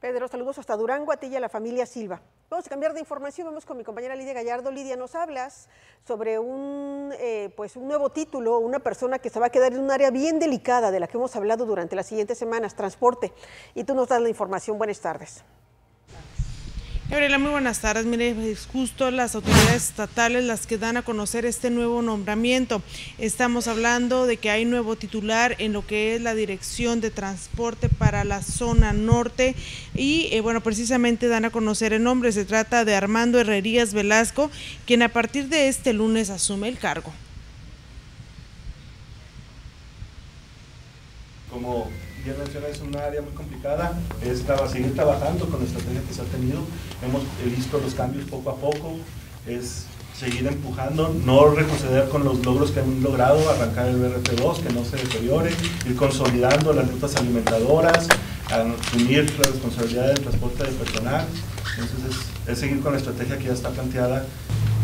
Pedro, saludos hasta Durango, a ti y a la familia Silva. Vamos a cambiar de información, vamos con mi compañera Lidia Gallardo. Lidia, nos hablas sobre un, eh, pues un nuevo título, una persona que se va a quedar en un área bien delicada de la que hemos hablado durante las siguientes semanas, transporte. Y tú nos das la información. Buenas tardes. Gabriela, muy buenas tardes. Mire, es justo las autoridades estatales las que dan a conocer este nuevo nombramiento. Estamos hablando de que hay nuevo titular en lo que es la Dirección de Transporte para la zona norte y, eh, bueno, precisamente dan a conocer el nombre. Se trata de Armando Herrerías Velasco, quien a partir de este lunes asume el cargo. Como bien menciona, es un área muy complicada, es seguir trabajando con la estrategia que se ha tenido, hemos visto los cambios poco a poco, es seguir empujando, no retroceder con los logros que han logrado, arrancar el BRT2, que no se deteriore, ir consolidando las rutas alimentadoras, asumir la responsabilidad del transporte de personal, entonces es, es seguir con la estrategia que ya está planteada.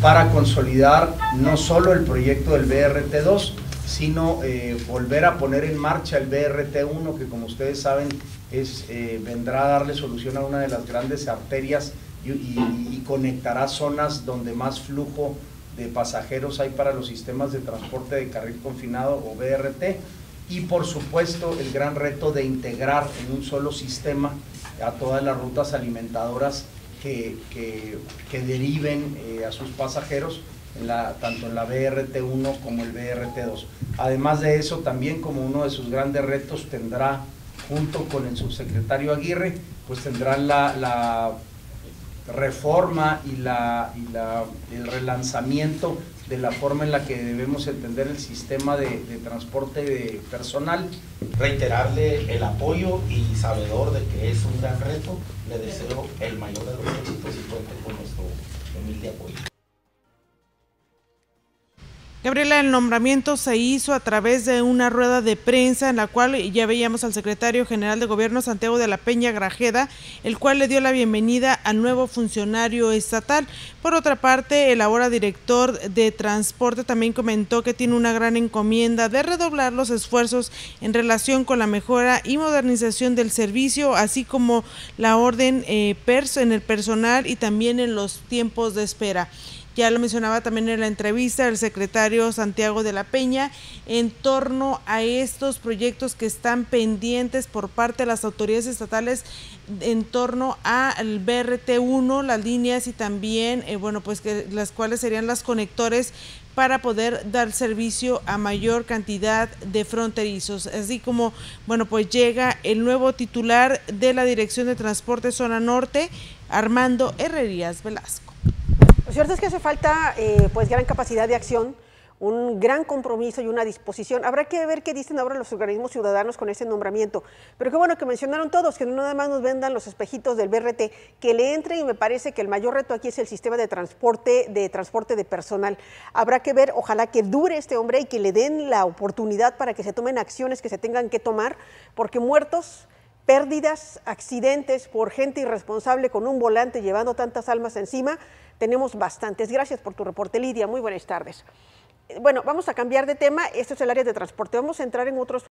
Para consolidar no solo el proyecto del BRT2, sino eh, volver a poner en marcha el BRT1, que como ustedes saben es, eh, vendrá a darle solución a una de las grandes arterias y, conectará zonas donde más flujo de pasajeros hay para los sistemas de transporte de carril confinado o BRT. Y por supuesto el gran reto de integrar en un solo sistema a todas las rutas alimentadoras que, que, que deriven eh, a sus pasajeros tanto en la BRT1 como el BRT2. Además de eso, también como uno de sus grandes retos tendrá, junto con el subsecretario Aguirre, pues tendrán la, reforma y, la, el relanzamiento de la forma en la que debemos entender el sistema de, transporte de personal. Reiterarle el apoyo y sabedor de que es un gran reto. Le deseo el mayor de los éxitos y cuente con nuestro humilde apoyo. Gabriela, el nombramiento se hizo a través de una rueda de prensa en la cual ya veíamos al secretario general de gobierno Santiago de la Peña Grajeda, el cual le dio la bienvenida al nuevo funcionario estatal. Por otra parte, el ahora director de transporte también comentó que tiene una gran encomienda de redoblar los esfuerzos en relación con la mejora y modernización del servicio, así como la orden eh, en el personal y también en los tiempos de espera ya lo mencionaba también en la entrevista el secretario Santiago de la Peña, en torno a estos proyectos que están pendientes por parte de las autoridades estatales en torno al BRT1, las líneas y también, eh, bueno, pues que las cuales serían las conectores para poder dar servicio a mayor cantidad de fronterizos. Así como, bueno, pues llega el nuevo titular de la Dirección de Transporte Zona Norte, Armando Herrerías Velasco. Lo cierto es que hace falta eh, pues gran capacidad de acción, un gran compromiso y una disposición. Habrá que ver qué dicen ahora los organismos ciudadanos con ese nombramiento. Pero qué bueno que mencionaron todos, que no nada más nos vendan los espejitos del BRT, que le entren y me parece que el mayor reto aquí es el sistema de transporte, de transporte de personal. Habrá que ver, ojalá que dure este hombre y que le den la oportunidad para que se tomen acciones que se tengan que tomar, porque muertos pérdidas, accidentes por gente irresponsable con un volante llevando tantas almas encima, tenemos bastantes. Gracias por tu reporte, Lidia. Muy buenas tardes. Bueno, vamos a cambiar de tema. Este es el área de transporte. Vamos a entrar en otros